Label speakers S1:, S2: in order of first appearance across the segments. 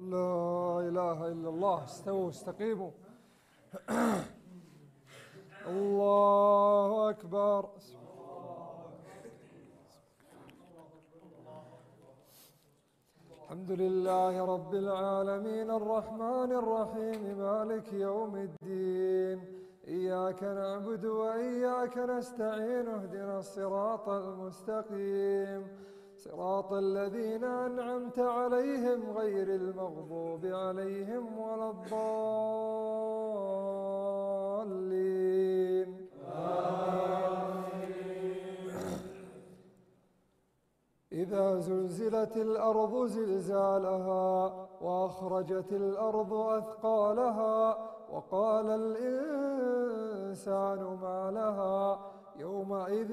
S1: لا إله إلا الله استووا استقيموا الله أكبر. الحمد لله رب العالمين الرحمن الرحيم مالك يوم الدين. إياك نعبد وإياك نستعين اهدنا الصراط المستقيم. صراط الذين أنعمت عليهم غير المغضوب عليهم ولا الضالين. إذا زلزلت الأرض زلزالها وأخرجت الأرض أثقالها وقال الإنسان ما لها يومئذ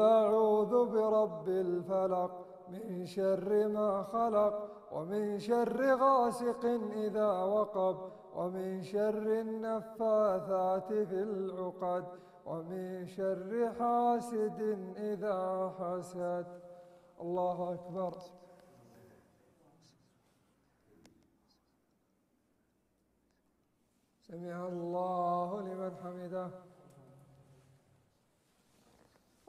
S1: أعوذ برب الفلق من شر ما خلق ومن شر غاسق إذا وقب ومن شر النفاثات في العقد ومن شر حاسد إذا حسد. الله أكبر. سمع الله لمن حمده.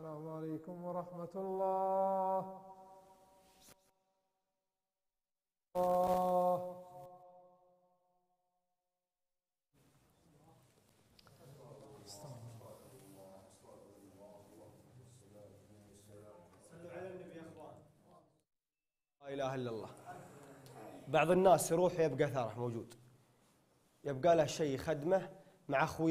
S1: السلام عليكم ورحمة الله. الله
S2: لا إله إلا الله. بعض الناس يروح يبقى ثاره موجود. يبقى له شيء خدمة مع أخوي